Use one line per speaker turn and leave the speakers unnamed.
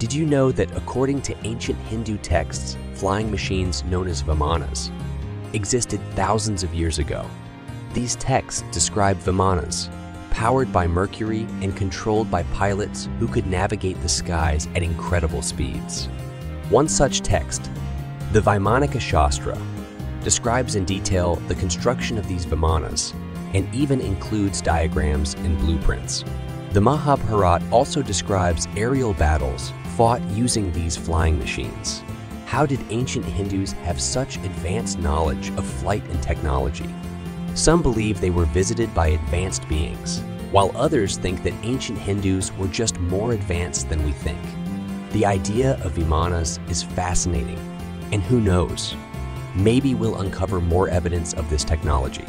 Did you know that according to ancient Hindu texts, flying machines known as Vimanas existed thousands of years ago? These texts describe Vimanas, powered by Mercury and controlled by pilots who could navigate the skies at incredible speeds. One such text, the Vaimanika Shastra, describes in detail the construction of these Vimanas and even includes diagrams and blueprints. The Mahabharat also describes aerial battles fought using these flying machines. How did ancient Hindus have such advanced knowledge of flight and technology? Some believe they were visited by advanced beings, while others think that ancient Hindus were just more advanced than we think. The idea of Vimanas is fascinating, and who knows, maybe we'll uncover more evidence of this technology